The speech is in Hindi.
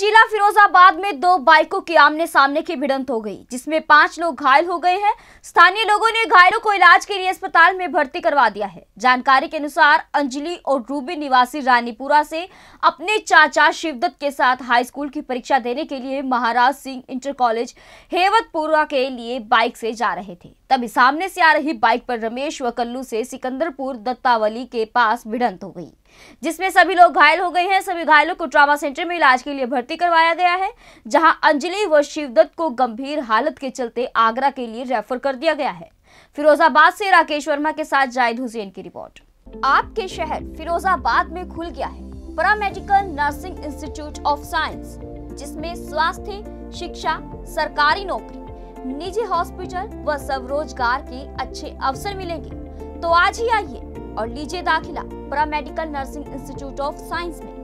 जिला फिरोजाबाद में दो बाइकों की आमने सामने की भिड़ंत हो गई, जिसमें पाँच लोग घायल हो गए हैं। स्थानीय लोगों ने घायलों को इलाज के लिए अस्पताल में भर्ती करवा दिया है। जानकारी के अनुसार, अंजलि और रूबी निवासी रानीपुरा से अपने चाचा शिवदत्त के साथ हाई स्कूल की परीक्षा देने के लिए महाराज सिंह इंटर कॉलेज हेवतपुरा के लिए बाइक से जा रहे थे। तभी सामने से आ रही बाइक पर रमेश व कल्लू से सिकंदरपुर दत्तावली के पास भिड़ंत हो गई। जिसमें सभी लोग घायल हो गए हैं। सभी घायलों को ट्रामा सेंटर में इलाज के लिए भर्ती करवाया गया है, जहाँ अंजलि व शिवदत्त को गंभीर हालत के चलते आगरा के लिए रेफर कर दिया गया है। फिरोजाबाद से राकेश वर्मा के साथ जाहिद हुसैन की रिपोर्ट। आपके शहर फिरोजाबाद में खुल गया है paramedical nursing institute of science, जिसमें स्वास्थ्य, शिक्षा, सरकारी नौकरी, निजी हॉस्पिटल व स्वरोजगार के अच्छे अवसर मिलेंगे। तो आज ही आइए और लीजिए दाखिला paramedical nursing institute of science में।